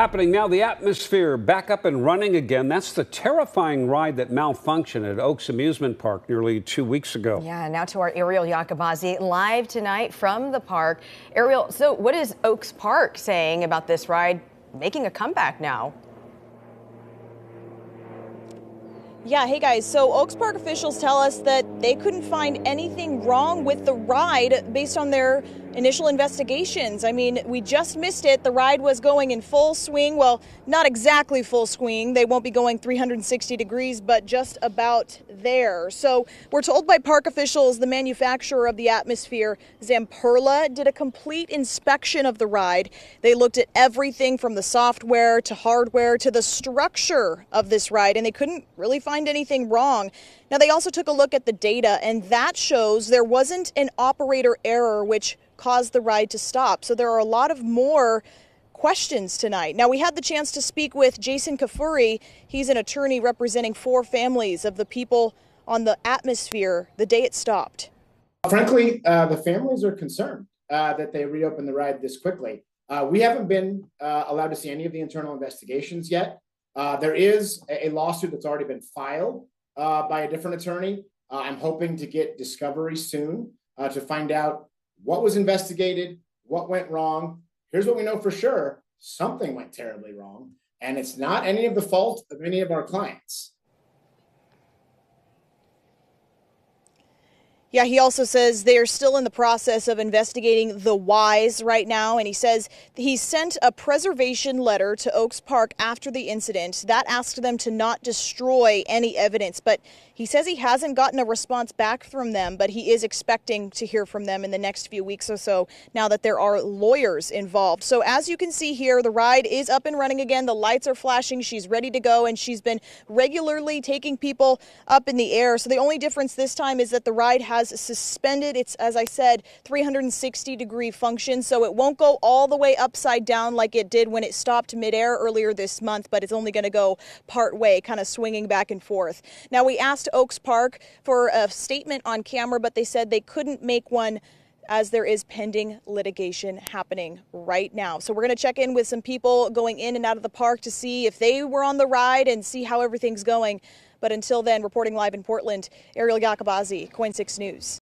Happening now, the AtmosFEAR back up and running again. That's the terrifying ride that malfunctioned at Oaks Amusement Park nearly two weeks ago. Yeah, now to our Ariel Yakabazi live tonight from the park. Ariel, so what is Oaks Park saying about this ride making a comeback now? Yeah, hey guys. So Oaks Park officials tell us that they couldn't find anything wrong with the ride based on their initial investigations. I mean, we just missed it. The ride was going in full swing. Well, not exactly full swing. They won't be going 360 degrees, but just about there. So we're told by park officials the manufacturer of the AtmosFEAR, Zamperla, did a complete inspection of the ride. They looked at everything from the software to hardware to the structure of this ride, and they couldn't really find anything wrong. Now, they also took a look at the data, and that shows there wasn't an operator error, which caused the ride to stop. So there are a lot of more questions tonight. Now, we had the chance to speak with Jason Kafoury. He's an attorney representing four families of the people on the AtmosFEAR the day it stopped. Frankly, uh, the families are concerned uh, that they reopened the ride this quickly. Uh, we haven't been uh, allowed to see any of the internal investigations yet. Uh, there is a, a, lawsuit that's already been filed uh, by a different attorney. I'm hoping to get discovery soon to find out what was investigated, what went wrong. Here's what we know for sure something went terribly wrong, and it's not any of the fault of any of our clients. Yeah, he also says they are still in the process of investigating the whys right now. And he says he sent a preservation letter to Oaks Park after the incident that asked them to not destroy any evidence. But he says he hasn't gotten a response back from them, but he is expecting to hear from them in the next few weeks or so now that there are lawyers involved. So, as you can see here, the ride is up and running again. The lights are flashing. She's ready to go, and she's been regularly taking people up in the air. So, the only difference this time is that the ride has suspended. It's, as I said, 360 degree function, so it won't go all the way upside down like it did when it stopped midair earlier this month, but it's only going to go part way, kind of swinging back and forth. Now, we asked Oaks Park for a statement on camera, but they said they couldn't make one as there is pending litigation happening right now. So we're going to check in with some people going in and out of the park to see if they were on the ride and see how everything's going. But until then, reporting live in Portland, Ariel Yakabazi, KOIN 6 News.